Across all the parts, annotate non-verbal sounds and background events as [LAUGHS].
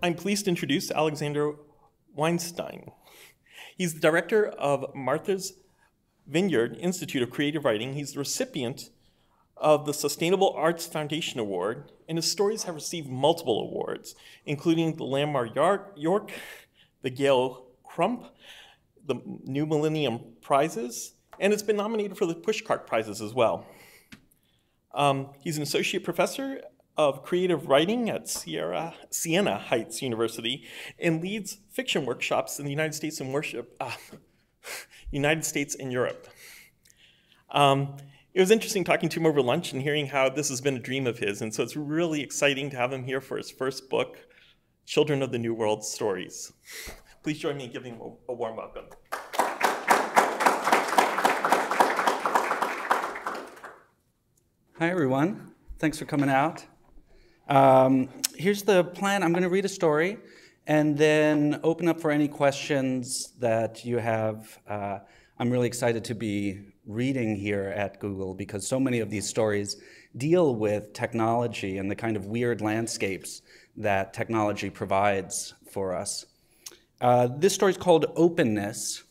I'm pleased to introduce Alexander Weinstein. He's the director of Martha's Vineyard Institute of Creative Writing. He's the recipient of the Sustainable Arts Foundation Award, and his stories have received multiple awards, including the Lamar York, the Gail Crump, the New Millennium Prizes, and it's been nominated for the Pushcart Prizes as well. Um, he's an associate professor of creative writing at Sierra, Siena Heights University and leads fiction workshops in the United States and worship, uh, [LAUGHS] United States and Europe. Um, it was interesting talking to him over lunch and hearing how this has been a dream of his, and so it's really exciting to have him here for his first book, Children of the New World Stories. Please join me in giving him a, a warm welcome. Hi, everyone. Thanks for coming out. Um, here's the plan. I'm going to read a story and then open up for any questions that you have. Uh, I'm really excited to be reading here at Google because so many of these stories deal with technology and the kind of weird landscapes that technology provides for us. Uh, this story is called Openness.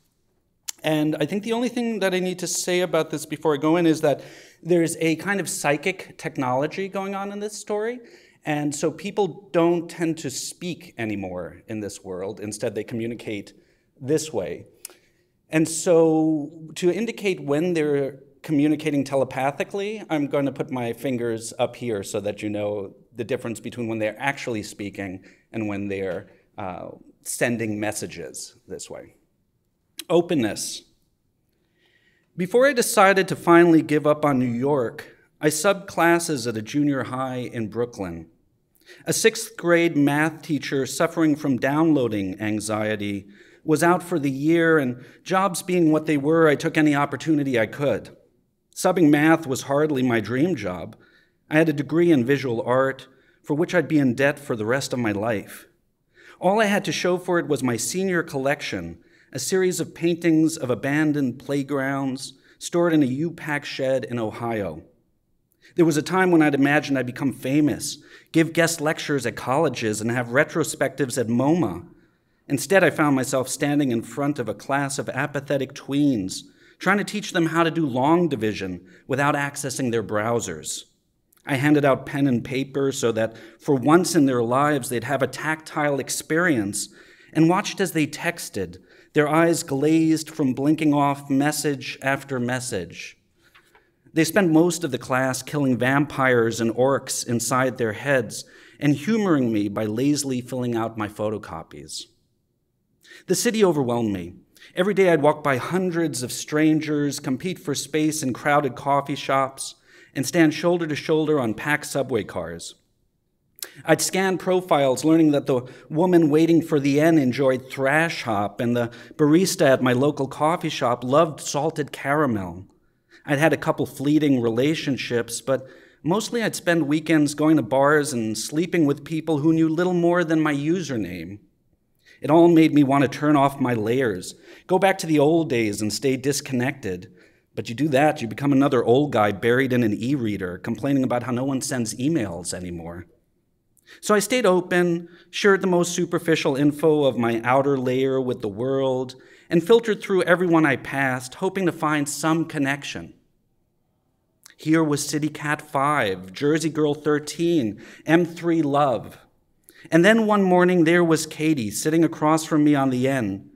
And I think the only thing that I need to say about this before I go in is that there's a kind of psychic technology going on in this story. And so people don't tend to speak anymore in this world. Instead, they communicate this way. And so to indicate when they're communicating telepathically, I'm going to put my fingers up here so that you know the difference between when they're actually speaking and when they're uh, sending messages this way. Openness. Before I decided to finally give up on New York, I subbed classes at a junior high in Brooklyn. A sixth grade math teacher suffering from downloading anxiety was out for the year, and jobs being what they were, I took any opportunity I could. Subbing math was hardly my dream job. I had a degree in visual art, for which I'd be in debt for the rest of my life. All I had to show for it was my senior collection, a series of paintings of abandoned playgrounds stored in a U-Pack shed in Ohio. There was a time when I'd imagined I'd become famous, give guest lectures at colleges, and have retrospectives at MoMA. Instead, I found myself standing in front of a class of apathetic tweens, trying to teach them how to do long division without accessing their browsers. I handed out pen and paper so that for once in their lives they'd have a tactile experience and watched as they texted, their eyes glazed from blinking off message after message. They spent most of the class killing vampires and orcs inside their heads and humoring me by lazily filling out my photocopies. The city overwhelmed me. Every day I'd walk by hundreds of strangers, compete for space in crowded coffee shops, and stand shoulder to shoulder on packed subway cars. I'd scan profiles, learning that the woman waiting for the N enjoyed thrash hop, and the barista at my local coffee shop loved salted caramel. I'd had a couple fleeting relationships, but mostly I'd spend weekends going to bars and sleeping with people who knew little more than my username. It all made me want to turn off my layers, go back to the old days and stay disconnected. But you do that, you become another old guy buried in an e reader, complaining about how no one sends emails anymore. So I stayed open, shared the most superficial info of my outer layer with the world, and filtered through everyone I passed, hoping to find some connection. Here was City Cat 5, Jersey Girl 13, M3 Love. And then one morning there was Katie sitting across from me on the N.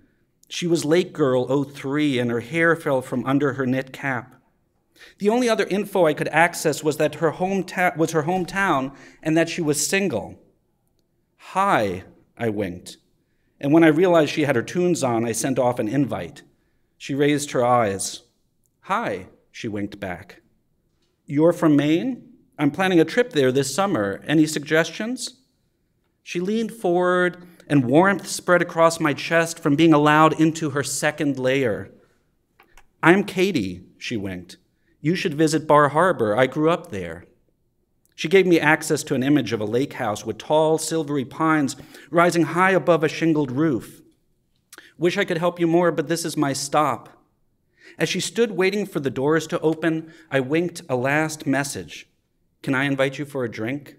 She was Lake Girl 03 and her hair fell from under her knit cap. The only other info I could access was that her hometown was her hometown and that she was single. Hi, I winked. And when I realized she had her tunes on, I sent off an invite. She raised her eyes. Hi, she winked back. You're from Maine? I'm planning a trip there this summer. Any suggestions? She leaned forward, and warmth spread across my chest from being allowed into her second layer. I'm Katie, she winked. You should visit Bar Harbor. I grew up there. She gave me access to an image of a lake house with tall, silvery pines rising high above a shingled roof. Wish I could help you more, but this is my stop. As she stood waiting for the doors to open, I winked a last message Can I invite you for a drink?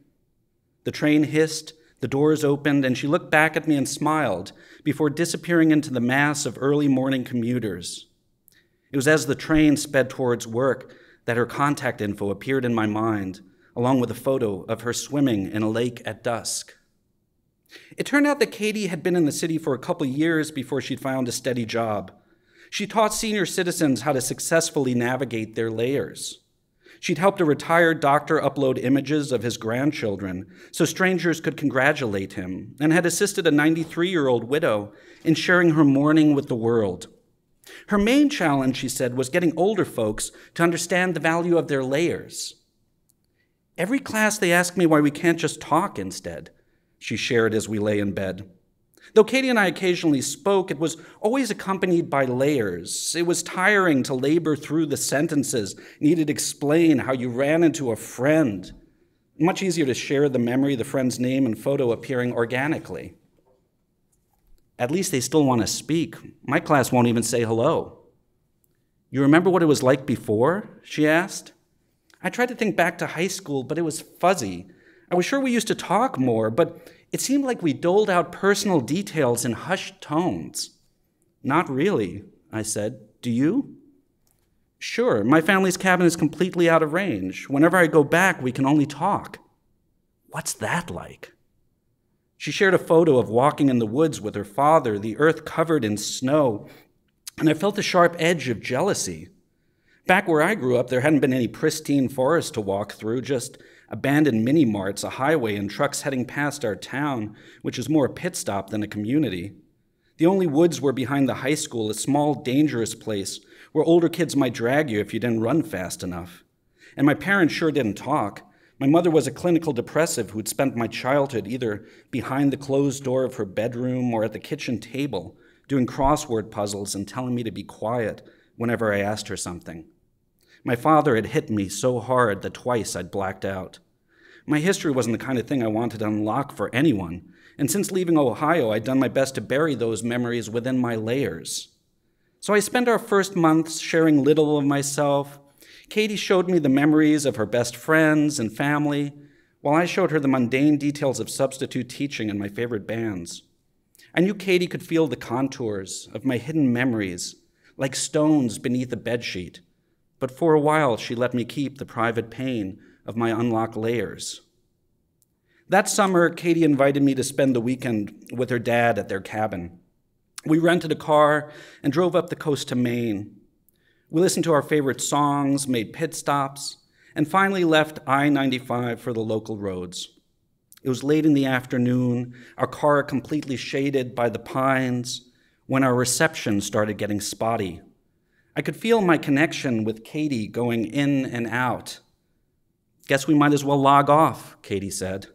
The train hissed, the doors opened, and she looked back at me and smiled before disappearing into the mass of early morning commuters. It was as the train sped towards work that her contact info appeared in my mind, along with a photo of her swimming in a lake at dusk. It turned out that Katie had been in the city for a couple years before she'd found a steady job. She taught senior citizens how to successfully navigate their layers. She'd helped a retired doctor upload images of his grandchildren so strangers could congratulate him, and had assisted a 93 year old widow in sharing her mourning with the world. Her main challenge, she said, was getting older folks to understand the value of their layers. Every class, they ask me why we can't just talk instead, she shared as we lay in bed. Though Katie and I occasionally spoke, it was always accompanied by layers. It was tiring to labor through the sentences needed to explain how you ran into a friend. Much easier to share the memory, the friend's name and photo appearing organically. At least they still want to speak. My class won't even say hello. You remember what it was like before? She asked. I tried to think back to high school, but it was fuzzy. I was sure we used to talk more, but it seemed like we doled out personal details in hushed tones. Not really, I said. Do you? Sure, my family's cabin is completely out of range. Whenever I go back, we can only talk. What's that like? She shared a photo of walking in the woods with her father, the earth covered in snow, and I felt the sharp edge of jealousy. Back where I grew up, there hadn't been any pristine forest to walk through, just abandoned mini marts, a highway, and trucks heading past our town, which is more a pit stop than a community. The only woods were behind the high school, a small, dangerous place where older kids might drag you if you didn't run fast enough. And my parents sure didn't talk. My mother was a clinical depressive who'd spent my childhood either behind the closed door of her bedroom or at the kitchen table, doing crossword puzzles and telling me to be quiet whenever I asked her something. My father had hit me so hard that twice I'd blacked out. My history wasn't the kind of thing I wanted to unlock for anyone, and since leaving Ohio, I'd done my best to bury those memories within my layers. So I spent our first months sharing little of myself. Katie showed me the memories of her best friends and family, while I showed her the mundane details of substitute teaching and my favorite bands. I knew Katie could feel the contours of my hidden memories, like stones beneath a bedsheet but for a while she let me keep the private pain of my unlocked layers. That summer, Katie invited me to spend the weekend with her dad at their cabin. We rented a car and drove up the coast to Maine. We listened to our favorite songs, made pit stops, and finally left I 95 for the local roads. It was late in the afternoon, our car completely shaded by the pines, when our reception started getting spotty. I could feel my connection with Katie going in and out. Guess we might as well log off, Katie said.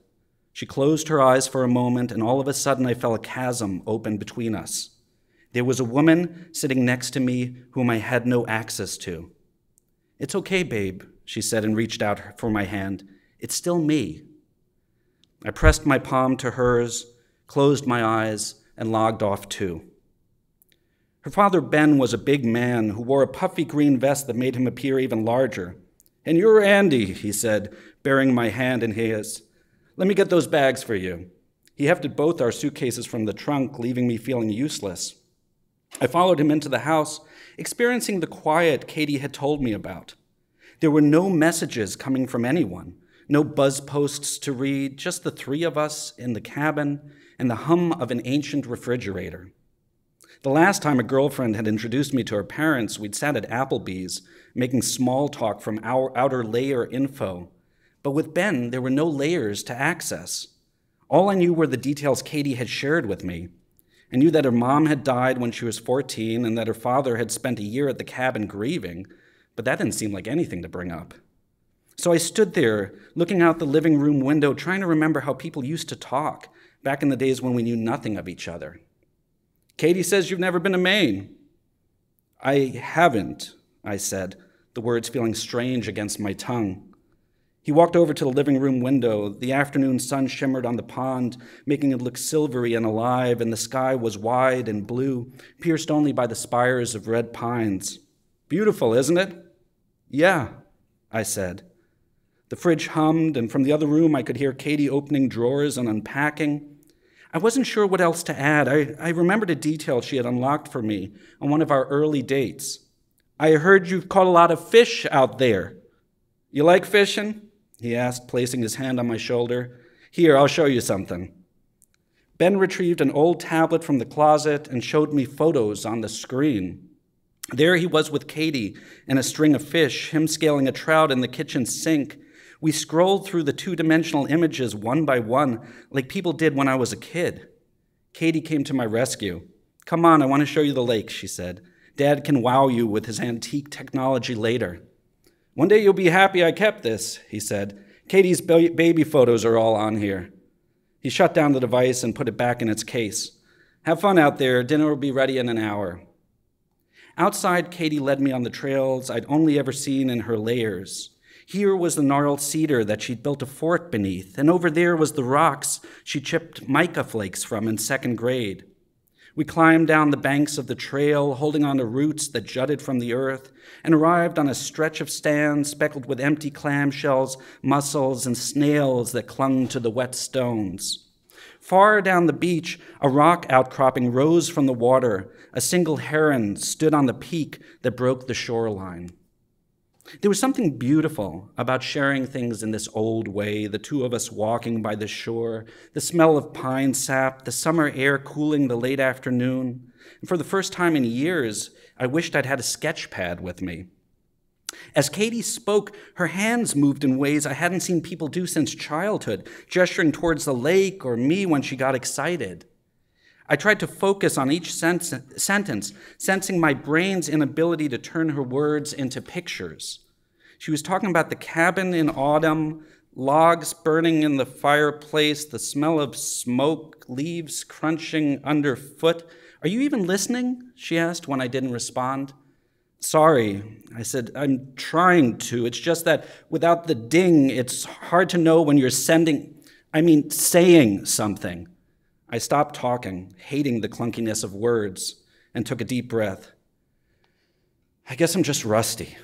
She closed her eyes for a moment, and all of a sudden I felt a chasm open between us. There was a woman sitting next to me whom I had no access to. It's okay, babe, she said and reached out for my hand. It's still me. I pressed my palm to hers, closed my eyes, and logged off too. Her father, Ben, was a big man who wore a puffy green vest that made him appear even larger. And you're Andy, he said, bearing my hand in his. Let me get those bags for you. He hefted both our suitcases from the trunk, leaving me feeling useless. I followed him into the house, experiencing the quiet Katie had told me about. There were no messages coming from anyone, no buzz posts to read, just the three of us in the cabin and the hum of an ancient refrigerator. The last time a girlfriend had introduced me to her parents, we'd sat at Applebee's, making small talk from our outer layer info. But with Ben, there were no layers to access. All I knew were the details Katie had shared with me. I knew that her mom had died when she was 14 and that her father had spent a year at the cabin grieving, but that didn't seem like anything to bring up. So I stood there, looking out the living room window, trying to remember how people used to talk back in the days when we knew nothing of each other. Katie says you've never been to Maine. I haven't, I said, the words feeling strange against my tongue. He walked over to the living room window. The afternoon sun shimmered on the pond, making it look silvery and alive, and the sky was wide and blue, pierced only by the spires of red pines. Beautiful, isn't it? Yeah, I said. The fridge hummed, and from the other room I could hear Katie opening drawers and unpacking. I wasn't sure what else to add. I, I remembered a detail she had unlocked for me on one of our early dates. I heard you've caught a lot of fish out there. You like fishing? He asked, placing his hand on my shoulder. Here, I'll show you something. Ben retrieved an old tablet from the closet and showed me photos on the screen. There he was with Katie and a string of fish, him scaling a trout in the kitchen sink. We scrolled through the two dimensional images one by one, like people did when I was a kid. Katie came to my rescue. Come on, I want to show you the lake, she said. Dad can wow you with his antique technology later. One day you'll be happy I kept this, he said. Katie's baby photos are all on here. He shut down the device and put it back in its case. Have fun out there. Dinner will be ready in an hour. Outside, Katie led me on the trails I'd only ever seen in her layers. Here was the gnarled cedar that she'd built a fort beneath, and over there was the rocks she chipped mica flakes from in second grade. We climbed down the banks of the trail, holding on to roots that jutted from the earth, and arrived on a stretch of sand speckled with empty clamshells, mussels, and snails that clung to the wet stones. Far down the beach, a rock outcropping rose from the water. A single heron stood on the peak that broke the shoreline. There was something beautiful about sharing things in this old way, the two of us walking by the shore, the smell of pine sap, the summer air cooling the late afternoon. And for the first time in years, I wished I'd had a sketch pad with me. As Katie spoke, her hands moved in ways I hadn't seen people do since childhood, gesturing towards the lake or me when she got excited. I tried to focus on each sentence, sensing my brain's inability to turn her words into pictures. She was talking about the cabin in autumn, logs burning in the fireplace, the smell of smoke, leaves crunching underfoot. Are you even listening? She asked when I didn't respond. Sorry, I said, I'm trying to. It's just that without the ding, it's hard to know when you're sending, I mean, saying something. I stopped talking, hating the clunkiness of words, and took a deep breath. I guess I'm just rusty.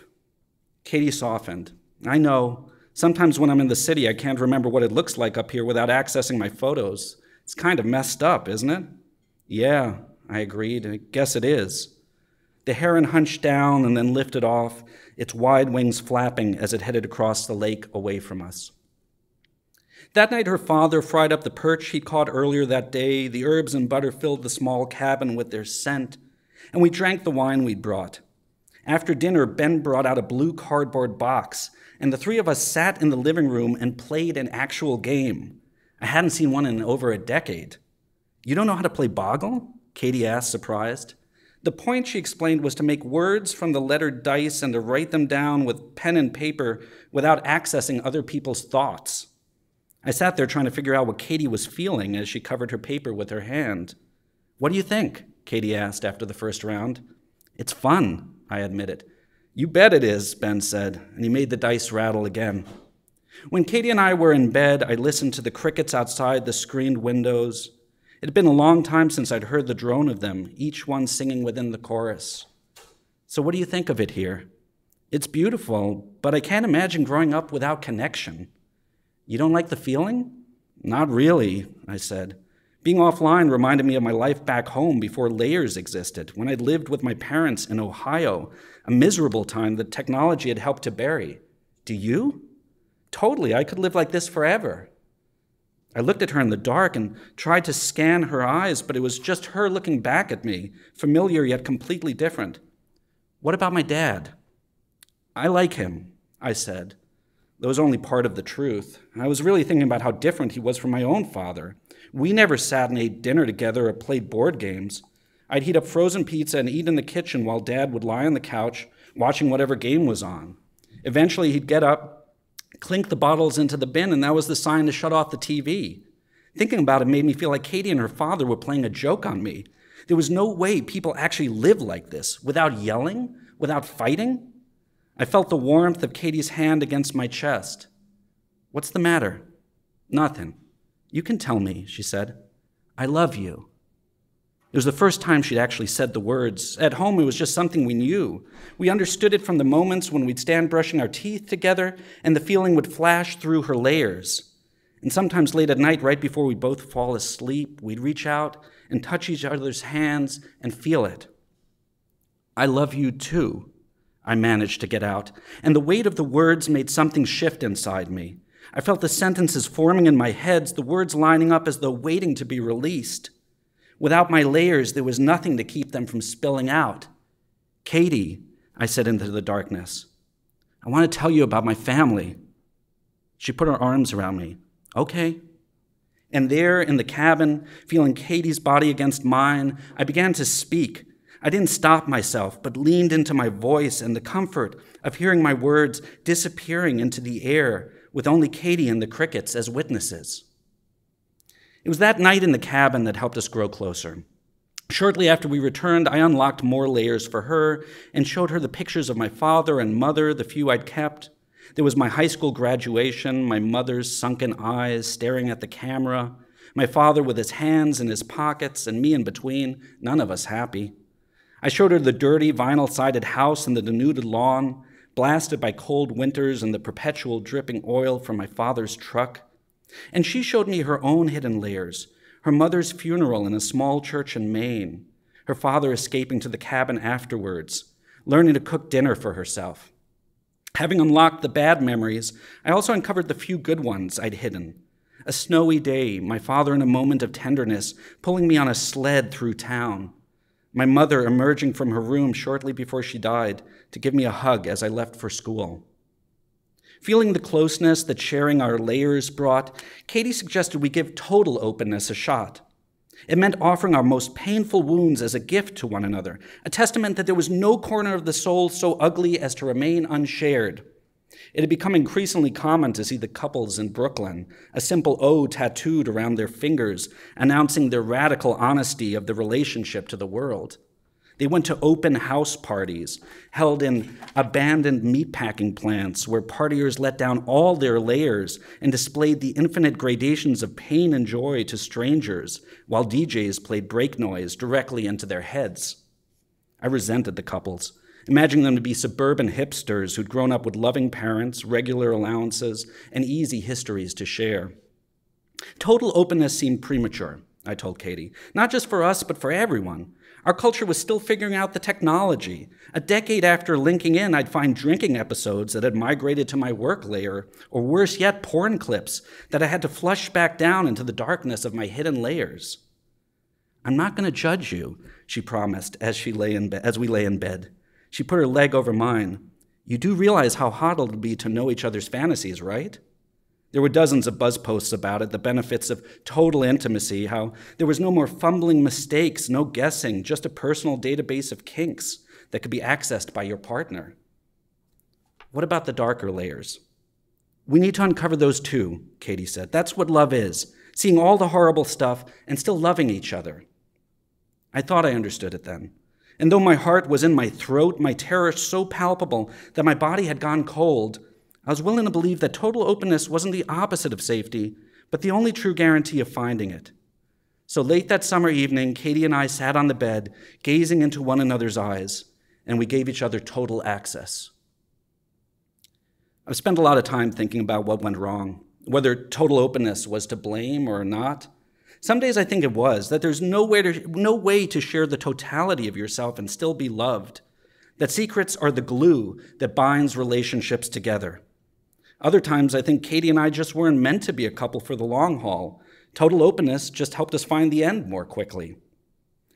Katie softened. I know. Sometimes when I'm in the city, I can't remember what it looks like up here without accessing my photos. It's kind of messed up, isn't it? Yeah, I agreed. I guess it is. The heron hunched down and then lifted off, its wide wings flapping as it headed across the lake away from us. That night, her father fried up the perch he'd caught earlier that day. The herbs and butter filled the small cabin with their scent, and we drank the wine we'd brought. After dinner, Ben brought out a blue cardboard box, and the three of us sat in the living room and played an actual game. I hadn't seen one in over a decade. You don't know how to play Boggle? Katie asked, surprised. The point, she explained, was to make words from the lettered dice and to write them down with pen and paper without accessing other people's thoughts. I sat there trying to figure out what Katie was feeling as she covered her paper with her hand. What do you think? Katie asked after the first round. It's fun, I admitted. You bet it is, Ben said, and he made the dice rattle again. When Katie and I were in bed, I listened to the crickets outside the screened windows. It had been a long time since I'd heard the drone of them, each one singing within the chorus. So, what do you think of it here? It's beautiful, but I can't imagine growing up without connection. You don't like the feeling? Not really, I said. Being offline reminded me of my life back home before layers existed, when I'd lived with my parents in Ohio, a miserable time that technology had helped to bury. Do you? Totally, I could live like this forever. I looked at her in the dark and tried to scan her eyes, but it was just her looking back at me, familiar yet completely different. What about my dad? I like him, I said. That was only part of the truth. I was really thinking about how different he was from my own father. We never sat and ate dinner together or played board games. I'd heat up frozen pizza and eat in the kitchen while Dad would lie on the couch watching whatever game was on. Eventually, he'd get up, clink the bottles into the bin, and that was the sign to shut off the TV. Thinking about it made me feel like Katie and her father were playing a joke on me. There was no way people actually lived like this without yelling, without fighting. I felt the warmth of Katie's hand against my chest. What's the matter? Nothing. You can tell me, she said. I love you. It was the first time she'd actually said the words. At home, it was just something we knew. We understood it from the moments when we'd stand brushing our teeth together and the feeling would flash through her layers. And sometimes late at night, right before we both fall asleep, we'd reach out and touch each other's hands and feel it. I love you too, I managed to get out, and the weight of the words made something shift inside me. I felt the sentences forming in my head, the words lining up as though waiting to be released. Without my layers, there was nothing to keep them from spilling out. Katie, I said into the darkness, I want to tell you about my family. She put her arms around me. Okay. And there in the cabin, feeling Katie's body against mine, I began to speak. I didn't stop myself, but leaned into my voice and the comfort of hearing my words disappearing into the air with only Katie and the crickets as witnesses. It was that night in the cabin that helped us grow closer. Shortly after we returned, I unlocked more layers for her and showed her the pictures of my father and mother, the few I'd kept. There was my high school graduation, my mother's sunken eyes staring at the camera, my father with his hands in his pockets, and me in between, none of us happy. I showed her the dirty, vinyl sided house and the denuded lawn, blasted by cold winters and the perpetual dripping oil from my father's truck. And she showed me her own hidden layers her mother's funeral in a small church in Maine, her father escaping to the cabin afterwards, learning to cook dinner for herself. Having unlocked the bad memories, I also uncovered the few good ones I'd hidden. A snowy day, my father in a moment of tenderness, pulling me on a sled through town. My mother emerging from her room shortly before she died to give me a hug as I left for school. Feeling the closeness that sharing our layers brought, Katie suggested we give total openness a shot. It meant offering our most painful wounds as a gift to one another, a testament that there was no corner of the soul so ugly as to remain unshared. It had become increasingly common to see the couples in Brooklyn, a simple O tattooed around their fingers, announcing their radical honesty of the relationship to the world. They went to open house parties held in abandoned meatpacking plants where partiers let down all their layers and displayed the infinite gradations of pain and joy to strangers while DJs played break noise directly into their heads. I resented the couples, imagining them to be suburban hipsters who'd grown up with loving parents, regular allowances, and easy histories to share. Total openness seemed premature, I told Katie, not just for us, but for everyone. Our culture was still figuring out the technology. A decade after linking in, I'd find drinking episodes that had migrated to my work layer, or worse yet, porn clips that I had to flush back down into the darkness of my hidden layers. I'm not going to judge you, she promised as, she lay in as we lay in bed. She put her leg over mine. You do realize how hot it'll be to know each other's fantasies, right? There were dozens of buzz posts about it, the benefits of total intimacy, how there was no more fumbling mistakes, no guessing, just a personal database of kinks that could be accessed by your partner. What about the darker layers? We need to uncover those too, Katie said. That's what love is seeing all the horrible stuff and still loving each other. I thought I understood it then. And though my heart was in my throat, my terror so palpable that my body had gone cold, I was willing to believe that total openness wasn't the opposite of safety, but the only true guarantee of finding it. So late that summer evening, Katie and I sat on the bed, gazing into one another's eyes, and we gave each other total access. I've spent a lot of time thinking about what went wrong, whether total openness was to blame or not. Some days I think it was, that there's no way to, no way to share the totality of yourself and still be loved, that secrets are the glue that binds relationships together. Other times, I think Katie and I just weren't meant to be a couple for the long haul. Total openness just helped us find the end more quickly.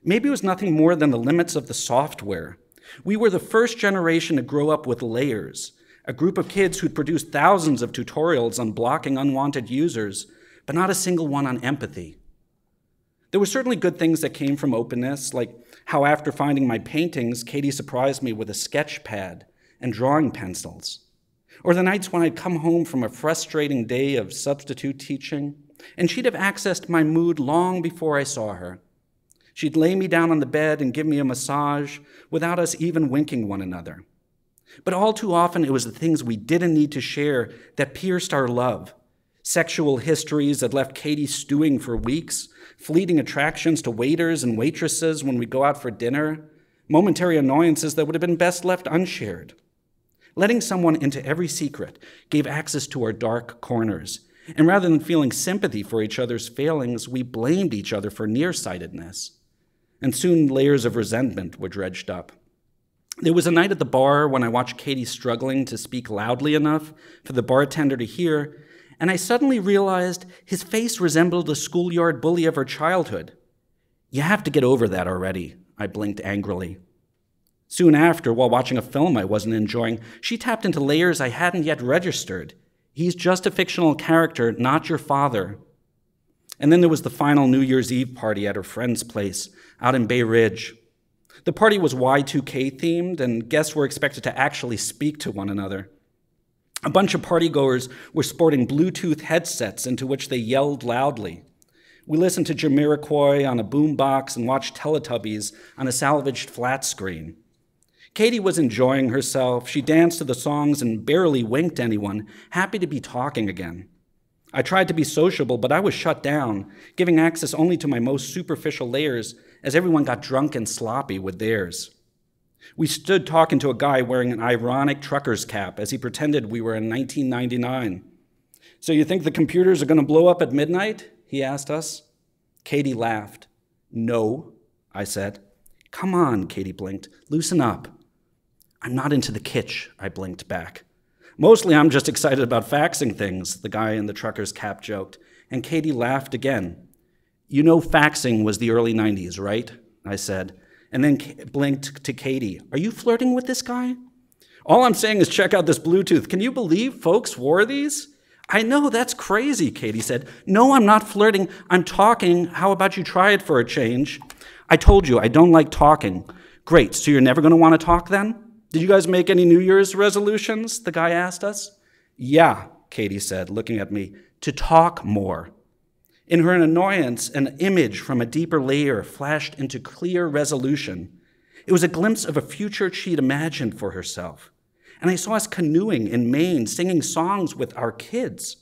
Maybe it was nothing more than the limits of the software. We were the first generation to grow up with layers, a group of kids who'd produced thousands of tutorials on blocking unwanted users, but not a single one on empathy. There were certainly good things that came from openness, like how after finding my paintings, Katie surprised me with a sketch pad and drawing pencils. Or the nights when I'd come home from a frustrating day of substitute teaching, and she'd have accessed my mood long before I saw her. She'd lay me down on the bed and give me a massage without us even winking one another. But all too often, it was the things we didn't need to share that pierced our love. Sexual histories that left Katie stewing for weeks, fleeting attractions to waiters and waitresses when we go out for dinner, momentary annoyances that would have been best left unshared. Letting someone into every secret gave access to our dark corners, and rather than feeling sympathy for each other's failings, we blamed each other for nearsightedness. And soon layers of resentment were dredged up. There was a night at the bar when I watched Katie struggling to speak loudly enough for the bartender to hear, and I suddenly realized his face resembled the schoolyard bully of her childhood. You have to get over that already, I blinked angrily. Soon after, while watching a film I wasn't enjoying, she tapped into layers I hadn't yet registered. He's just a fictional character, not your father. And then there was the final New Year's Eve party at her friend's place out in Bay Ridge. The party was Y2K themed, and guests were expected to actually speak to one another. A bunch of partygoers were sporting Bluetooth headsets into which they yelled loudly. We listened to Jamiroquai on a boombox and watched Teletubbies on a salvaged flat screen. Katie was enjoying herself. She danced to the songs and barely winked anyone, happy to be talking again. I tried to be sociable, but I was shut down, giving access only to my most superficial layers as everyone got drunk and sloppy with theirs. We stood talking to a guy wearing an ironic trucker's cap as he pretended we were in 1999. So you think the computers are going to blow up at midnight? He asked us. Katie laughed. No, I said. Come on, Katie blinked. Loosen up. I'm not into the kitsch, I blinked back. Mostly I'm just excited about faxing things, the guy in the trucker's cap joked, and Katie laughed again. You know faxing was the early 90s, right? I said, and then blinked to Katie. Are you flirting with this guy? All I'm saying is check out this Bluetooth. Can you believe folks wore these? I know, that's crazy, Katie said. No, I'm not flirting. I'm talking. How about you try it for a change? I told you, I don't like talking. Great, so you're never going to want to talk then? Did you guys make any New Year's resolutions? The guy asked us. Yeah, Katie said, looking at me, to talk more. In her annoyance, an image from a deeper layer flashed into clear resolution. It was a glimpse of a future she'd imagined for herself. And I saw us canoeing in Maine, singing songs with our kids.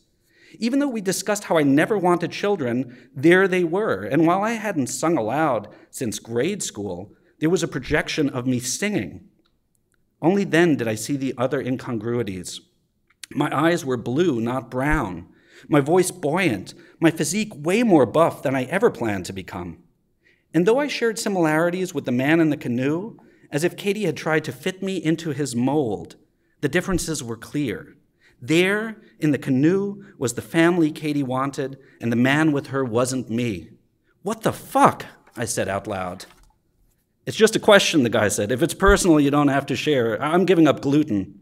Even though we discussed how I never wanted children, there they were. And while I hadn't sung aloud since grade school, there was a projection of me singing. Only then did I see the other incongruities. My eyes were blue, not brown my voice buoyant, my physique way more buff than I ever planned to become. And though I shared similarities with the man in the canoe, as if Katie had tried to fit me into his mold, the differences were clear. There, in the canoe, was the family Katie wanted, and the man with her wasn't me. What the fuck? I said out loud. It's just a question, the guy said. If it's personal, you don't have to share. I'm giving up gluten.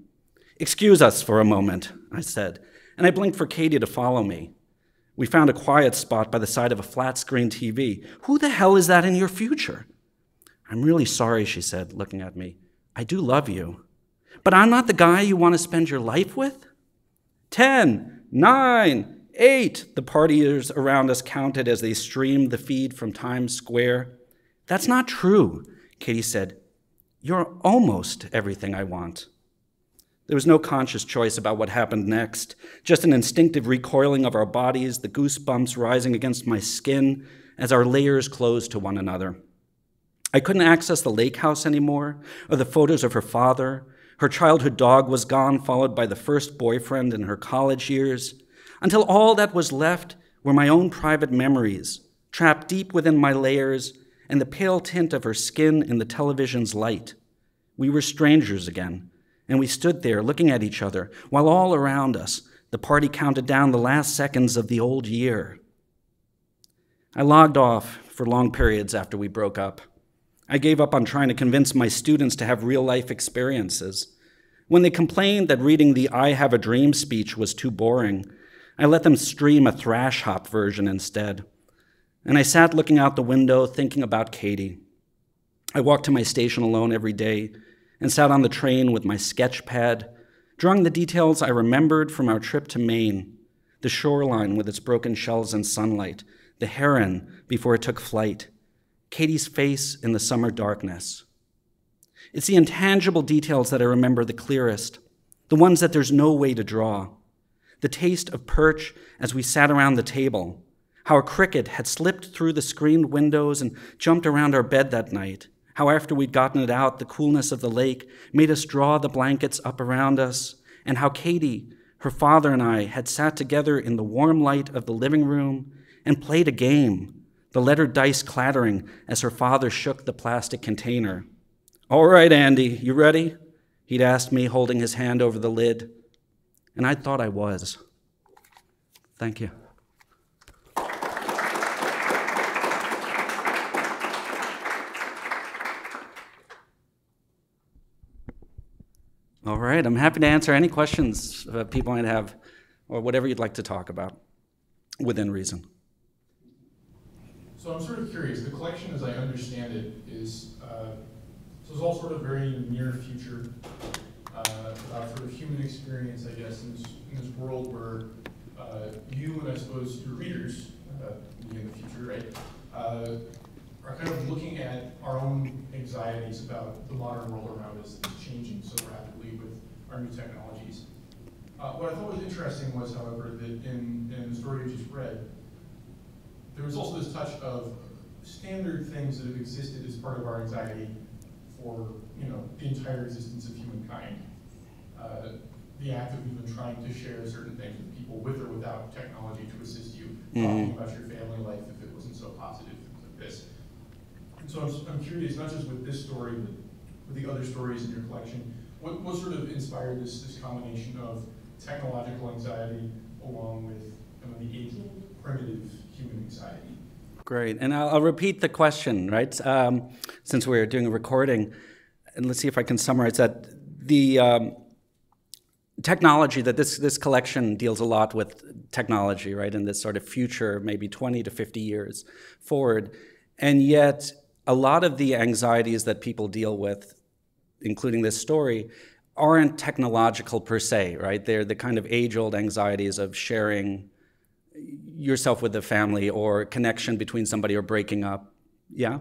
Excuse us for a moment, I said, and I blinked for Katie to follow me. We found a quiet spot by the side of a flat screen TV. Who the hell is that in your future? I'm really sorry, she said, looking at me. I do love you. But I'm not the guy you want to spend your life with? Ten, nine, eight, the partiers around us counted as they streamed the feed from Times Square. That's not true, Katie said. You're almost everything I want. There was no conscious choice about what happened next, just an instinctive recoiling of our bodies, the goosebumps rising against my skin as our layers closed to one another. I couldn't access the lake house anymore, or the photos of her father. Her childhood dog was gone, followed by the first boyfriend in her college years, until all that was left were my own private memories, trapped deep within my layers, and the pale tint of her skin in the television's light. We were strangers again, and we stood there looking at each other while all around us the party counted down the last seconds of the old year. I logged off for long periods after we broke up. I gave up on trying to convince my students to have real life experiences. When they complained that reading the I Have a Dream speech was too boring, I let them stream a thrash hop version instead. And I sat looking out the window thinking about Katie. I walked to my station alone every day, and sat on the train with my sketch pad, drawing the details I remembered from our trip to Maine the shoreline with its broken shells and sunlight, the heron before it took flight, Katie's face in the summer darkness. It's the intangible details that I remember the clearest, the ones that there's no way to draw. the taste of perch as we sat around the table, how a cricket had slipped through the screened windows and jumped around our bed that night, how after we'd gotten it out, the coolness of the lake made us draw the blankets up around us, and how Katie, her father, and I had sat together in the warm light of the living room and played a game, the letter dice clattering as her father shook the plastic container. All right, Andy, you ready? He'd asked me, holding his hand over the lid. And I thought I was. Thank you. All right, I'm happy to answer any questions uh, people might have or whatever you'd like to talk about within reason. So I'm sort of curious. The collection, as I understand it, is uh, so it's all sort of very near future uh, about sort of human experience, I guess, in this, in this world where uh, you and I suppose your readers, uh, in the future, right, uh, are kind of looking at our own anxieties about the modern world around us that's changing so rapidly our new technologies. Uh, what I thought was interesting was, however, that in, in the story you just read, there was also this touch of standard things that have existed as part of our anxiety for you know the entire existence of humankind. Uh, the act of even trying to share certain things with people with or without technology to assist you, mm-hmm. talking about your family life if it wasn't so positive, things like this. And so I'm, I'm curious, not just with this story, but with the other stories in your collection, what, what sort of inspired this, this combination of technological anxiety along with kind of the age-old primitive human anxiety? Great, and I'll, I'll repeat the question, right? Um, since we're doing a recording, and let's see if I can summarize that. The um, technology that this this collection deals a lot with technology, right? In this sort of future, maybe 20 to 50 years forward, and yet a lot of the anxieties that people deal with, including this story, aren't technological per se, right? They're the kind of age-old anxieties of sharing yourself with the family or connection between somebody or breaking up. Yeah?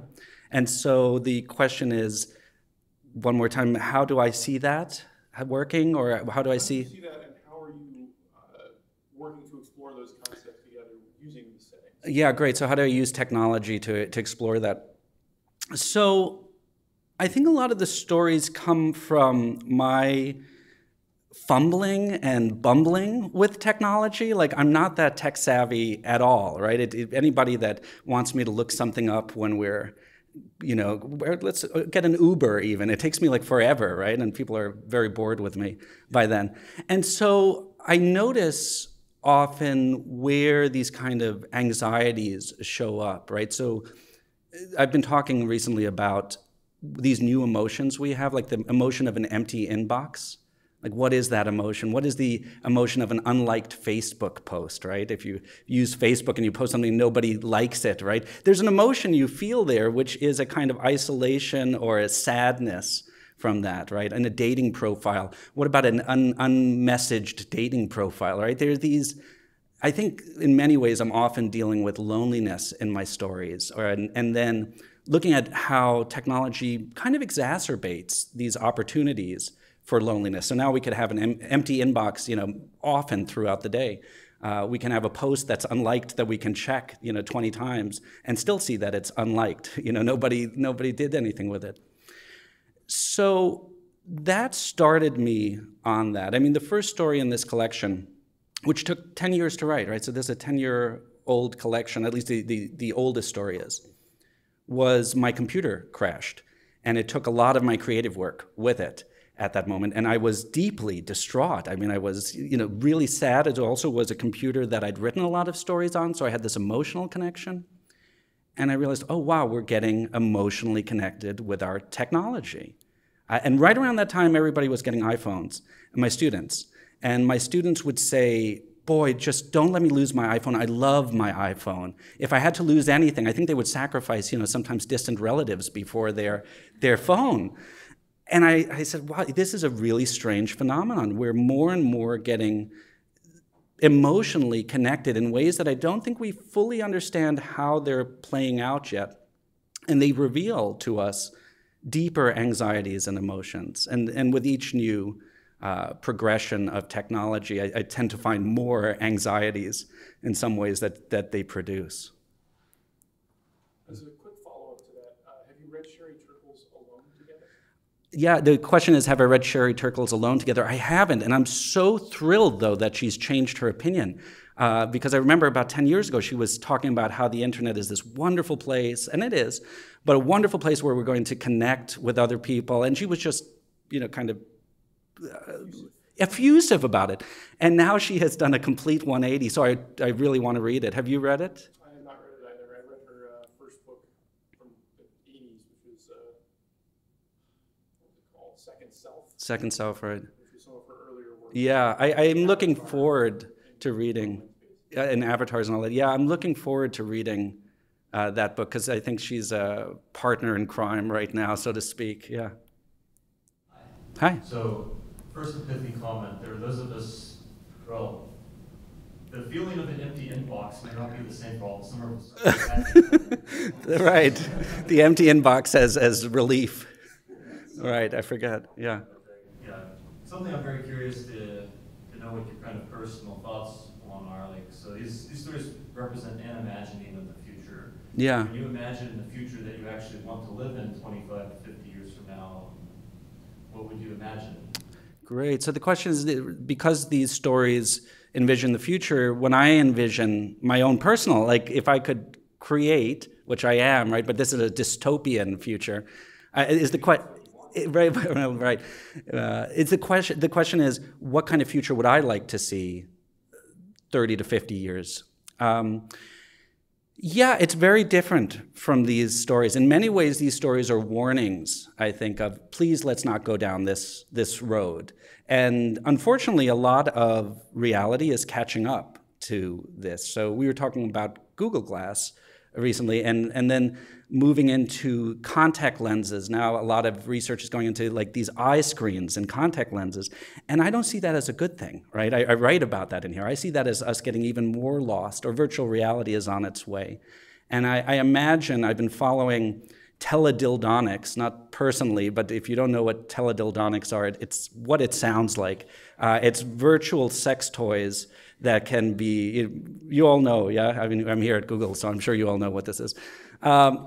And so the question is one more time how do I see that working or how do I see? How do you see that and how are you uh, working to explore those concepts together using these settings? Yeah, great. So, how do I use technology to, to explore that? So, I think a lot of the stories come from my fumbling and bumbling with technology. Like I'm not that tech savvy at all, right? It, it, anybody that wants me to look something up when we're, you know, where, let's uh, get an Uber even. It takes me like forever, right? And people are very bored with me by then. And so I notice often where these kind of anxieties show up, right? So I've been talking recently about these new emotions we have, like the emotion of an empty inbox like, what is that emotion? What is the emotion of an unliked Facebook post, right? If you use Facebook and you post something, nobody likes it, right? There's an emotion you feel there, which is a kind of isolation or a sadness from that, right? And a dating profile. What about an un- unmessaged dating profile, right? There are these. I think in many ways I'm often dealing with loneliness in my stories, or and, and then looking at how technology kind of exacerbates these opportunities for loneliness. So now we could have an em- empty inbox, you know, often throughout the day. Uh, we can have a post that's unliked that we can check, you know, 20 times and still see that it's unliked. [LAUGHS] You know, nobody nobody did anything with it. So that started me on that. I mean, the first story in this collection, which took 10 years to write, right? So this is a 10-year old collection, at least the, the, the oldest story is, was my computer crashed. And it took a lot of my creative work with it at that moment and i was deeply distraught i mean i was you know really sad it also was a computer that i'd written a lot of stories on so i had this emotional connection and i realized oh wow we're getting emotionally connected with our technology and right around that time everybody was getting iphones my students and my students would say boy just don't let me lose my iphone i love my iphone if i had to lose anything i think they would sacrifice you know sometimes distant relatives before their their phone and I, I said, wow, this is a really strange phenomenon. We're more and more getting emotionally connected in ways that I don't think we fully understand how they're playing out yet. And they reveal to us deeper anxieties and emotions. And, and with each new uh, progression of technology, I, I, tend to find more anxieties in some ways that, that they produce. As a quick follow up to that, uh, have you read Sherry Turkle's Alone Together? Yeah, the question is Have I read Sherry Turkle's Alone Together? I haven't, and I'm so thrilled though that she's changed her opinion. Uh, because I remember about 10 years ago, she was talking about how the internet is this wonderful place, and it is, but a wonderful place where we're going to connect with other people. And she was just, you know, kind of effusive about it. And now she has done a complete 180, so I, I really want to read it. Have you read it? I have not read it either. I read her uh, first book from the 80s, which was, uh, what was it called? Second Self. Second Self, right. Some of her earlier work. Yeah, I, I'm looking forward to reading and avatars and all that. Yeah, I'm looking forward to reading uh, that book because I think she's a partner in crime right now, so to speak. Yeah. Hi. So, first pithy comment. There are those of us, well, the feeling of an empty inbox may not be the same for all. Some of us. [LAUGHS] right. The empty inbox as as relief. Right. I forget. Yeah. Yeah. Something I'm very curious to know what your kind of personal thoughts on are. Like, so these, these stories represent an imagining of the future. Yeah. When you imagine the future that you actually want to live in 25 to 50 years from now, what would you imagine? Great. So the question is because these stories envision the future, when I envision my own personal, like if I could create, which I am, right, but this is a dystopian future, is the question right, [LAUGHS] right. Uh, it's the question. The question is, what kind of future would I like to see, thirty to fifty years? Um, yeah, it's very different from these stories. In many ways, these stories are warnings. I think of please let's not go down this this road. And unfortunately, a lot of reality is catching up to this. So we were talking about Google Glass recently, and and then moving into contact lenses. Now, a lot of research is going into like these eye screens and contact lenses. And I don't see that as a good thing, right? I, I, write about that in here. I see that as us getting even more lost, or virtual reality is on its way. And I, I imagine I've been following teledildonics, not personally, but if you don't know what teledildonics are, it's what it sounds like. Uh, it's virtual sex toys that can be, you, you, all know, yeah? I mean, I'm here at Google, so I'm sure you all know what this is. Um,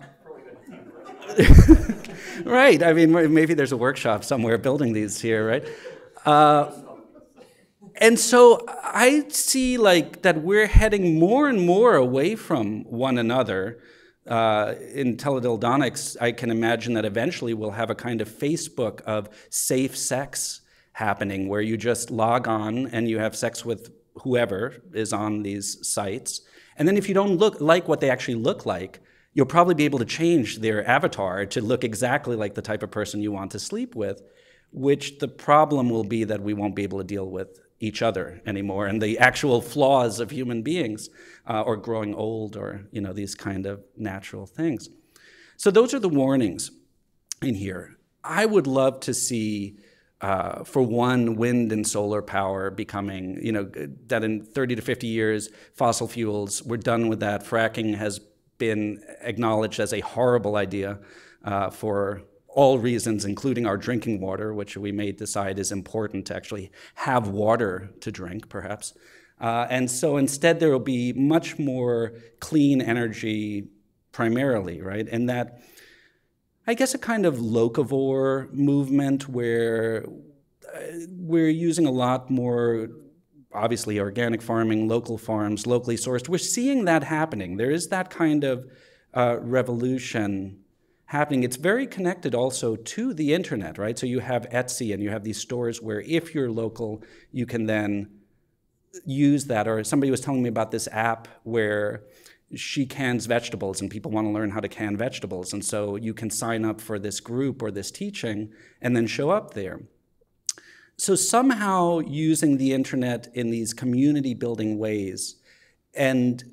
[LAUGHS] right. I mean, maybe there's a workshop somewhere building these here, right? Uh, and so I see like that we're heading more and more away from one another. Uh, in teledildonics, I can imagine that eventually we'll have a kind of Facebook of safe sex happening where you just log on and you have sex with whoever is on these sites. And then if you don't look like what they actually look like, you'll probably be able to change their avatar to look exactly like the type of person you want to sleep with, which the problem will be that we won't be able to deal with each other anymore and the actual flaws of human beings uh, or growing old or you know these kind of natural things so those are the warnings in here i would love to see uh, for one, wind and solar power becoming, you know, that in 30 to 50 years, fossil fuels, we're done with that. Fracking has been acknowledged as a horrible idea uh, for all reasons, including our drinking water, which we may decide is important to actually have water to drink, perhaps. Uh, and so instead, there will be much more clean energy primarily, right? And that, I guess, a kind of locavore movement where uh, we're using a lot more obviously organic farming, local farms, locally sourced. We're seeing that happening. There is that kind of uh, revolution happening. It's very connected also to the internet, right? So you have Etsy and you have these stores where if you're local, you can then use that. Or somebody was telling me about this app where she cans vegetables and people want to learn how to can vegetables. And so you can sign up for this group or this teaching and then show up there. So somehow using the internet in these community building ways and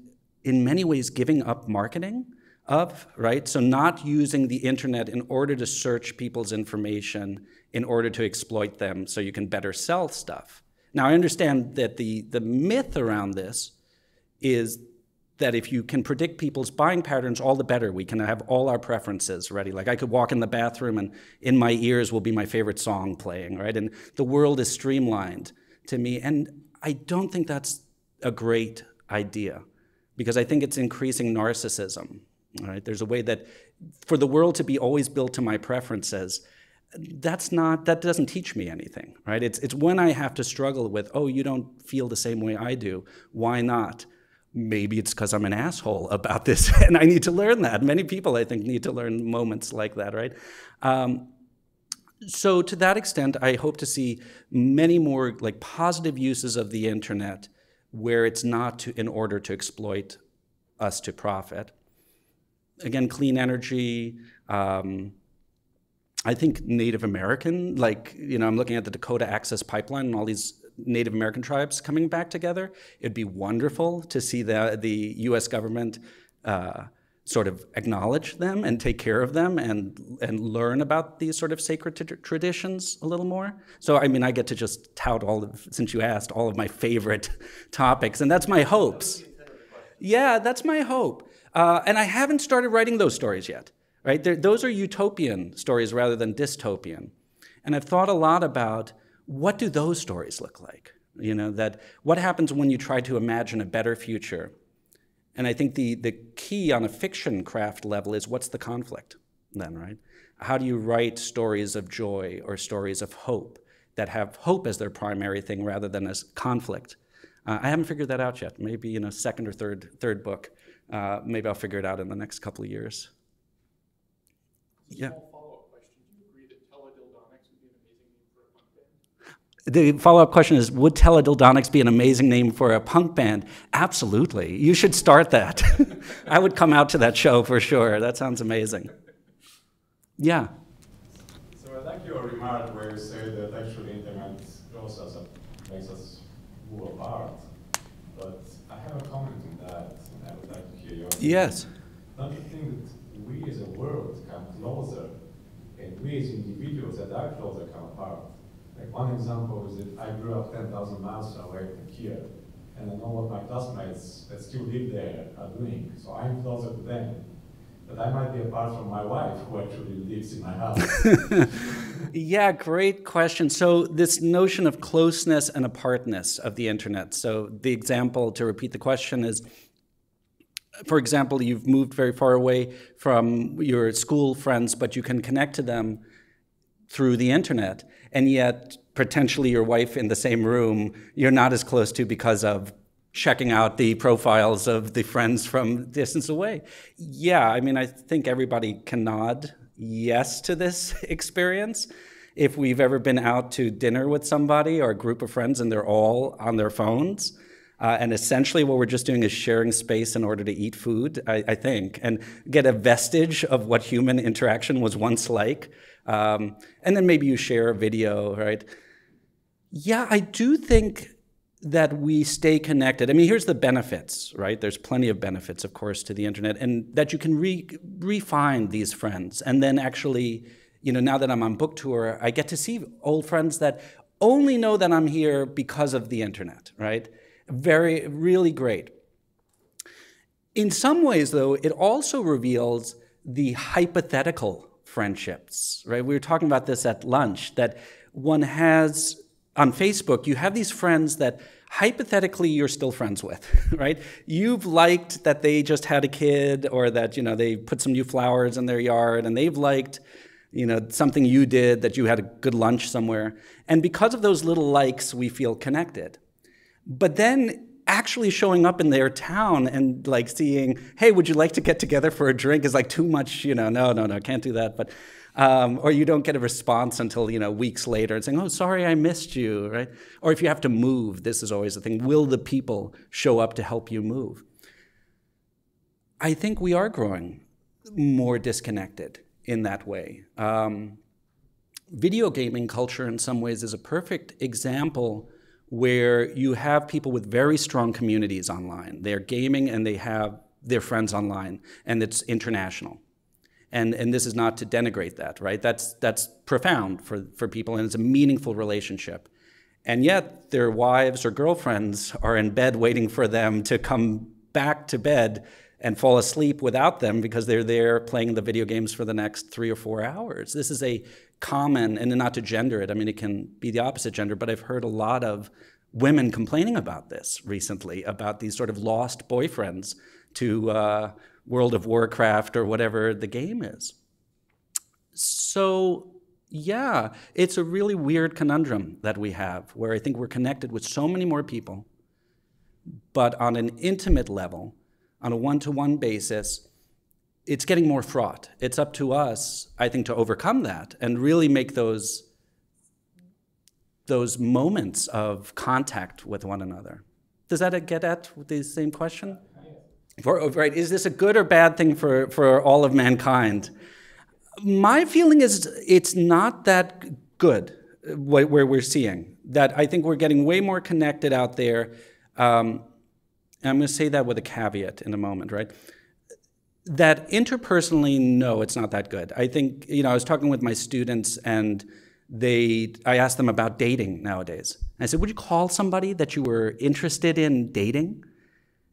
in many ways giving up marketing of, right? So not using the internet in order to search people's information in order to exploit them so you can better sell stuff. Now I understand that the, the myth around this is that if you can predict people's buying patterns, all the better. We can have all our preferences ready. Like I could walk in the bathroom and in my ears will be my favorite song playing, right? And the world is streamlined to me. And I don't think that's a great idea because I think it's increasing narcissism. Right? There's a way that for the world to be always built to my preferences, that's not that doesn't teach me anything, right? It's it's when I have to struggle with, oh, you don't feel the same way I do. Why not? Maybe it's because I'm an asshole about this, [LAUGHS] and I need to learn that. Many people, I think, need to learn moments like that, right? Um, so to that extent, I hope to see many more like positive uses of the internet where it's not to, in order to exploit us to profit. Again, clean energy. Um, I think Native American, like, you know, I'm looking at the Dakota Access Pipeline and all these Native American tribes coming back together. It'd be wonderful to see the, the US government uh, sort of acknowledge them and take care of them and, and learn about these sort of sacred traditions a little more. So, I mean, I get to just tout all of, since you asked, all of my favorite [LAUGHS] topics, and that's my hopes. Yeah, that's my hope. Uh, and I haven't started writing those stories yet, right? They're, those are utopian stories rather than dystopian. And I've thought a lot about what do those stories look like? You know, that what happens when you try to imagine a better future and I think the, the key on a fiction craft level is what's the conflict then, right? How do you write stories of joy or stories of hope that have hope as their primary thing rather than as conflict? Uh, I haven't figured that out yet. Maybe in a second or third third book. Uh, maybe I'll figure it out in the next couple of years. Yeah. follow-up question. Do you agree that teledildonics would be an amazing name for a punk the follow-up question is would teledildonics be an amazing name for a punk band absolutely you should start that [LAUGHS] i would come out to that show for sure that sounds amazing yeah so i like your remark where you say that actually internet grows us up makes us move apart but i have a comment on that and i would like to hear your yes don't you think that we as a world come closer and we as individuals that are closer come apart like one example is that I grew up 10,000 miles away from here, and I know what my classmates that still live there are doing, so I'm closer to them. But I might be apart from my wife, who actually lives in my house. [LAUGHS] yeah, great question. So, this notion of closeness and apartness of the internet. So, the example to repeat the question is for example, you've moved very far away from your school friends, but you can connect to them through the internet, and yet potentially your wife in the same room you're not as close to because of checking out the profiles of the friends from [LAUGHS] distance away. Yeah, I mean, I think everybody can nod yes to this [LAUGHS] experience. If we've ever been out to dinner with somebody or a group of friends and they're all on their phones, uh, and essentially, what we're just doing is sharing space in order to eat food, I, I think, and get a vestige of what human interaction was once like. Um, and then maybe you share a video, right? Yeah, I do think that we stay connected. I mean, here's the benefits, right? There's plenty of benefits, of course, to the internet, and that you can re- refine these friends. And then actually, you know, now that I'm on book tour, I get to see old friends that only know that I'm here because of the internet, right? Very, really great. In some ways, though, it also reveals the hypothetical friendships, right? We were talking about this at lunch that one has on Facebook, you have these friends that hypothetically you're still friends with, [LAUGHS] right? You've liked that they just had a kid or that, you know, they put some new flowers in their yard and they've liked, you know, something you did that you had a good lunch somewhere. And because of those little likes, we feel connected. But then actually showing up in their town and like seeing, hey, would you like to get together for a drink is like too much, you know, no, no, no, can't do that. But um, or you don't get a response until you know weeks later and saying, "Oh, sorry, I missed you," right? Or if you have to move, this is always the thing: will the people show up to help you move? I think we are growing more disconnected in that way. Um, video gaming culture, in some ways, is a perfect example where you have people with very strong communities online. They're gaming and they have their friends online, and it's international. And, and this is not to denigrate that, right? That's, that's profound for, for people, and it's a meaningful relationship. And yet, their wives or girlfriends are in bed waiting for them to come back to bed and fall asleep without them because they're there playing the video games for the next three or four hours. This is a common, and not to gender it, I mean, it can be the opposite gender, but I've heard a lot of women complaining about this recently, about these sort of lost boyfriends to uh, World of Warcraft or whatever the game is. So, yeah, it's a really weird conundrum that we have where I think we're connected with so many more people, but on an intimate level, on a one to one basis, it's getting more fraught. It's up to us, I think, to overcome that and really make those, those moments of contact with one another. Does that get at the same question? For, right, is this a good or bad thing for, for all of mankind? My feeling is it's not that good where we're seeing. That I think we're getting way more connected out there. Um, I'm going to say that with a caveat in a moment, right? That interpersonally, no, it's not that good. I think, you know, I was talking with my students and they, I asked them about dating nowadays. I said, would you call somebody that you were interested in dating?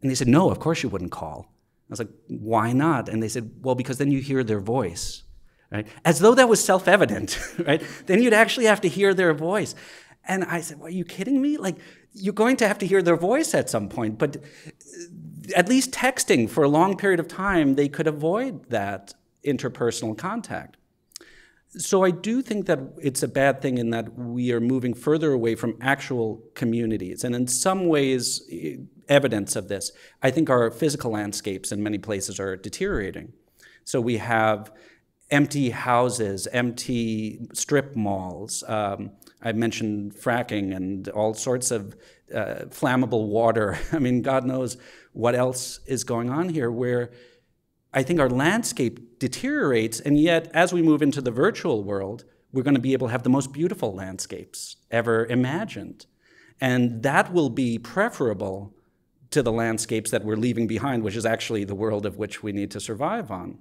And they said, no, of course you wouldn't call. I was like, why not? And they said, well, because then you hear their voice, right? As though that was self-evident, [LAUGHS] right? Then you'd actually have to hear their voice. And I said, well, are you kidding me? Like, you're going to have to hear their voice at some point, but at least texting for a long period of time, they could avoid that interpersonal contact. So I do think that it's a bad thing in that we are moving further away from actual communities. And in some ways, evidence of this, I think our physical landscapes in many places are deteriorating. So we have empty houses, empty strip malls. Um, I mentioned fracking and all sorts of uh, flammable water. [LAUGHS] I mean, God knows what else is going on here where I think our landscape deteriorates, and yet as we move into the virtual world, we're going to be able to have the most beautiful landscapes ever imagined. And that will be preferable to the landscapes that we're leaving behind, which is actually the world of which we need to survive on.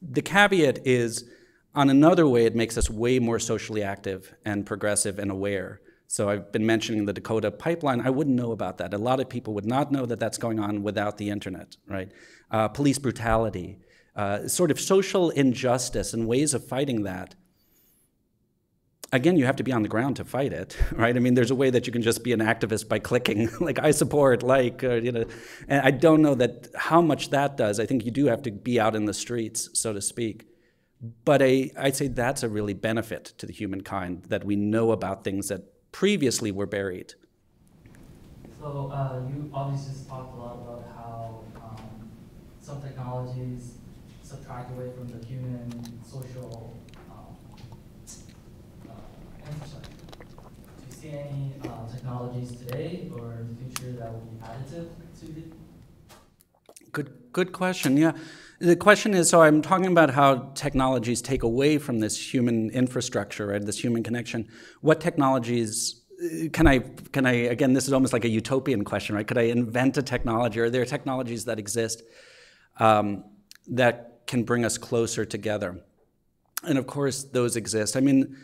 The caveat is, on another way, it makes us way more socially active and progressive and aware. So I've been mentioning the Dakota pipeline. I wouldn't know about that. A lot of people would not know that that's going on without the internet, right? Uh, police brutality, uh, sort of social injustice and ways of fighting that. Again, you have to be on the ground to fight it, [LAUGHS] right? I mean, there's a way that you can just be an activist by clicking, [LAUGHS] like I support, like, uh, you know. And I don't know that how much that does. I think you do have to be out in the streets, so to speak. But I, I'd say that's a really benefit to the humankind that we know about things that previously were buried. So uh, you obviously just talked a lot about how um, some technologies subtract away from the human social um, uh, infrastructure. Do you see any uh, technologies today or in the future that will be additive to the? Good, good question. Yeah, the question is. So I'm talking about how technologies take away from this human infrastructure, right? This human connection. What technologies can I, can I, again, this is almost like a utopian question, right? Could I invent a technology? or Are there technologies that exist um, that can bring us closer together? And of course, those exist. I mean,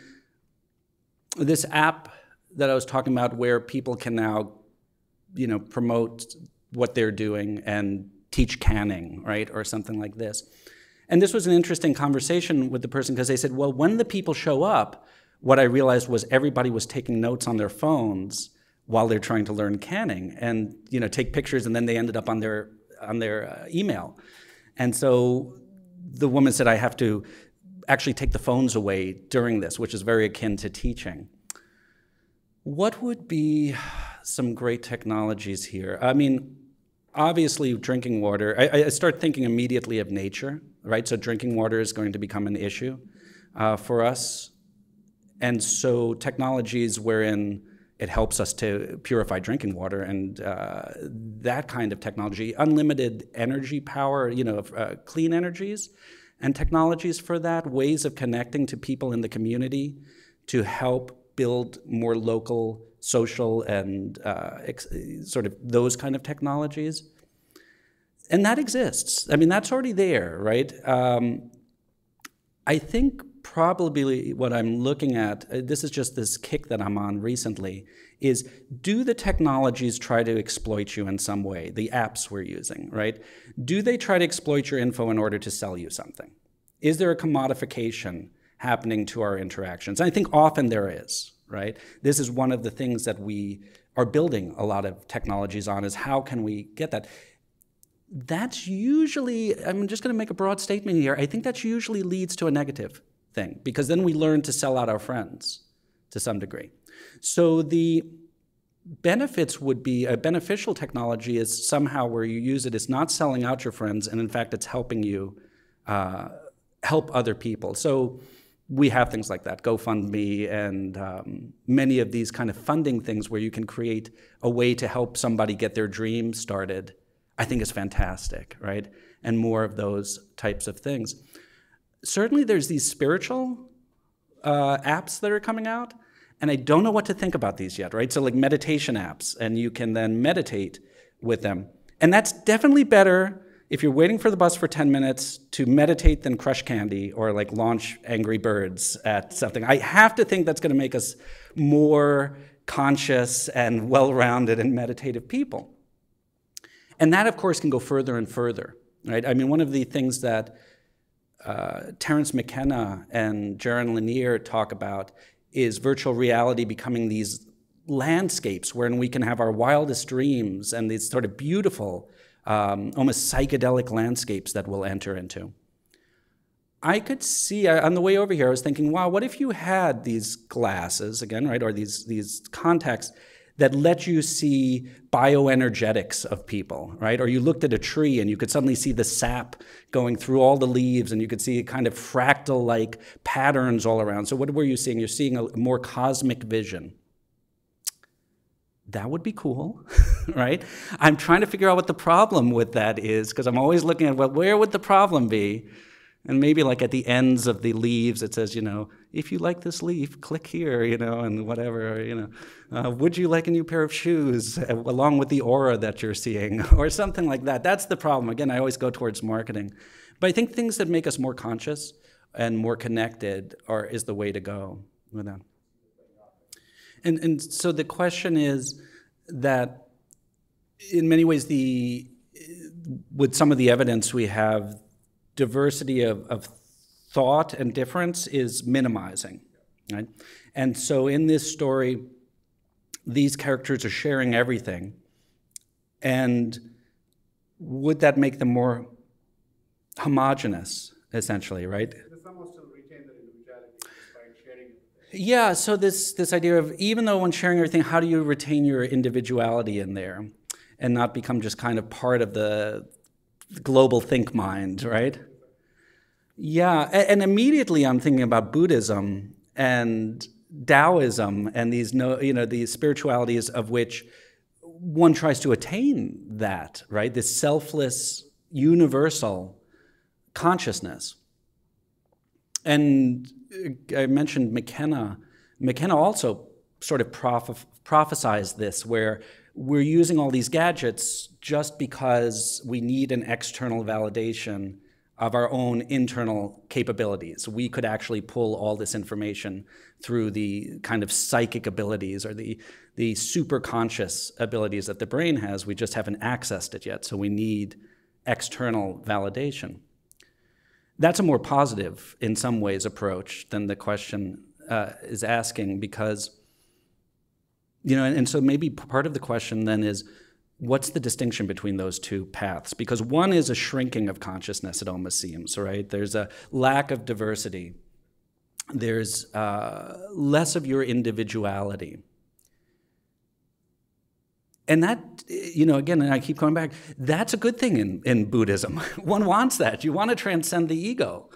this app that I was talking about where people can now, you know, promote what they're doing and teach canning, right, or something like this. And this was an interesting conversation with the person because they said, well, when the people show up, what I realized was everybody was taking notes on their phones while they're trying to learn canning and you know take pictures and then they ended up on their on their uh, email. And so the woman said i have to actually take the phones away during this which is very akin to teaching. What would be some great technologies here? I mean obviously drinking water i, I start thinking immediately of nature right? So drinking water is going to become an issue uh, for us. And so technologies wherein it helps us to purify drinking water and uh, that kind of technology, unlimited energy power, you know, uh, clean energies and technologies for that, ways of connecting to people in the community to help build more local social and uh, sort of those kind of technologies. And that exists. I mean, that's already there, right? Um, I think probably what I'm looking at, uh, this is just this kick that I'm on recently, is do the technologies try to exploit you in some way, the apps we're using, right? Do they try to exploit your info in order to sell you something? Is there a commodification happening to our interactions? And I think often there is, right? This is one of the things that we are building a lot of technologies on is how can we get that? That's usually, I'm just going to make a broad statement here. I think that usually leads to a negative thing because then we learn to sell out our friends to some degree. So the benefits would be a beneficial technology is somehow where you use it, it's not selling out your friends, and in fact, it's helping you uh, help other people. So we have things like that, GoFundMe, and um, many of these kind of funding things where you can create a way to help somebody get their dream started. I think is fantastic, right? And more of those types of things. Certainly, there's these spiritual uh, apps that are coming out and I don't know what to think about these yet, right? So, like meditation apps, and you can then meditate with them. And that's definitely better if you're waiting for the bus for 10 minutes to meditate then crush candy or like launch Angry Birds at something. I have to think that's going to make us more conscious and well rounded and meditative people. And that, of course, can go further and further, right? I mean, one of the things that uh, McKenna and Jaron Lanier talk about is virtual reality becoming these landscapes wherein we can have our wildest dreams and these sort of beautiful, um, almost psychedelic landscapes that we'll enter into. I could see on the way over here, I was thinking, wow, what if you had these glasses again, right, or these these contacts that let you see bioenergetics of people, right? Or you looked at a tree and you could suddenly see the sap going through all the leaves and you could see kind of fractal like patterns all around. So, what were you seeing? You're seeing a more cosmic vision. That would be cool, [LAUGHS] right? I'm trying to figure out what the problem with that is because I'm always looking at, well, where would the problem be? And maybe like at the ends of the leaves, it says, you know, if you like this leaf, click here, you know, and whatever, you know. Uh, would you like a new pair of shoes uh, along with the aura that you're seeing [LAUGHS] or something like that? That's the problem. Again, I always go towards marketing. But I think things that make us more conscious and more connected are, is the way to go with that. And, and so the question is that in many ways, the, with some of the evidence we have, diversity of, of thought and difference is minimizing. Right? And so in this story, these characters are sharing everything. And would that make them more homogenous, essentially, right? Yeah, so this, this idea of even though when sharing everything, how do you retain your individuality in there and not become just kind of part of the global think mind, right? Yeah, and immediately I'm thinking about Buddhism and Taoism and these no, you know, these spiritualities of which one tries to attain that, right? This selfless, universal consciousness. And I mentioned McKenna. McKenna also sort of proph- prophesized this, where we're using all these gadgets just because we need an external validation of our own internal capabilities. We could actually pull all this information through the kind of psychic abilities or the, the super conscious abilities that the brain has. We just haven't accessed it yet, so we need external validation. That's a more positive, in some ways, approach than the question uh, is asking because, you know, and, and so maybe part of the question then is what's the distinction between those two paths? Because one is a shrinking of consciousness, it almost seems, right? There's a lack of diversity, there's uh, less of your individuality. And that, you know, again, and I keep coming back, that's a good thing in, in Buddhism. [LAUGHS] One wants that. You want to transcend the ego.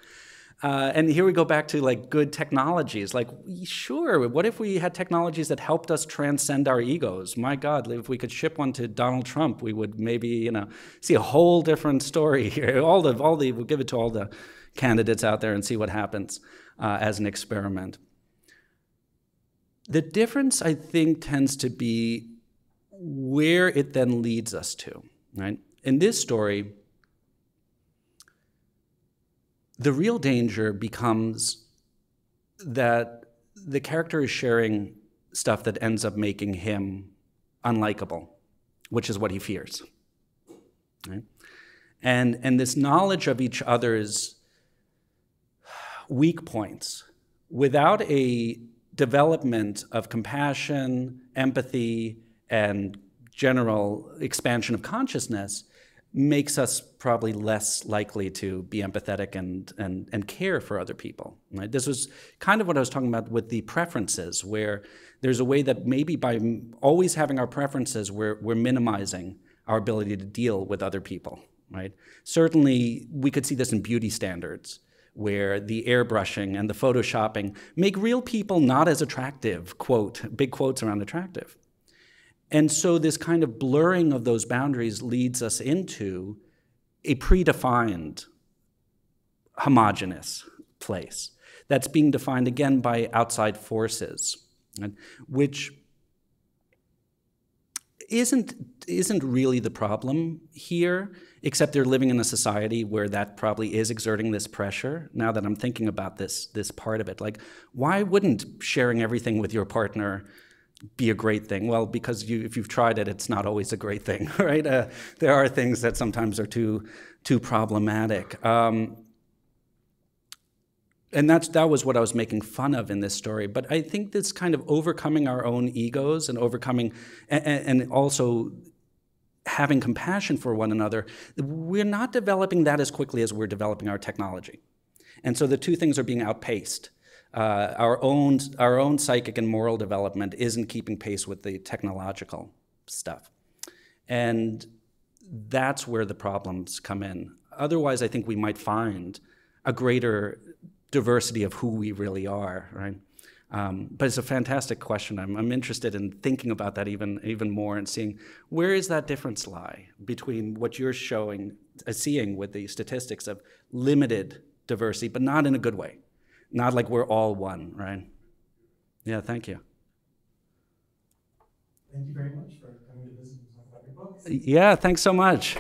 Uh, and here we go back to like good technologies. Like, sure, what if we had technologies that helped us transcend our egos? My God, if we could ship one to Donald Trump, we would maybe, you know, see a whole different story [LAUGHS] here. All the, all the, we'll give it to all the candidates out there and see what happens uh, as an experiment. The difference, I think, tends to be where it then leads us to, right? In this story, the real danger becomes that the character is sharing stuff that ends up making him unlikable, which is what he fears. Right? And, and this knowledge of each other's weak points without a development of compassion, empathy, and general expansion of consciousness makes us probably less likely to be empathetic and, and, and care for other people. Right? This was kind of what I was talking about with the preferences, where there's a way that maybe by always having our preferences, we're, we're minimizing our ability to deal with other people. Right? Certainly, we could see this in beauty standards where the airbrushing and the photoshopping make real people not as attractive, quote, big quotes around attractive. And so this kind of blurring of those boundaries leads us into a predefined, homogenous place that's being defined again by outside forces, which isn't, isn't really the problem here, except they're living in a society where that probably is exerting this pressure. Now that I'm thinking about this, this part of it, like, why wouldn't sharing everything with your partner be a great thing? Well, because you, if you've tried it, it's not always a great thing, [LAUGHS] right? Uh, there are things that sometimes are too, too problematic. Um, and that's that was what I was making fun of in this story. But I think this kind of overcoming our own egos and overcoming, and, and also having compassion for one another, we're not developing that as quickly as we're developing our technology. And so the two things are being outpaced. Uh, our own our own psychic and moral development isn't keeping pace with the technological stuff, and that's where the problems come in. Otherwise, I think we might find a greater diversity of who we really are, right? Um, but it's a fantastic question. I'm, I'm, interested in thinking about that even even more and seeing where is that difference lie between what you're showing, uh, seeing with the statistics of limited diversity, but not in a good way, not like we're all one, right? Yeah, thank you. Thank you very much for coming to visit and talk about your books. Yeah, thanks so much.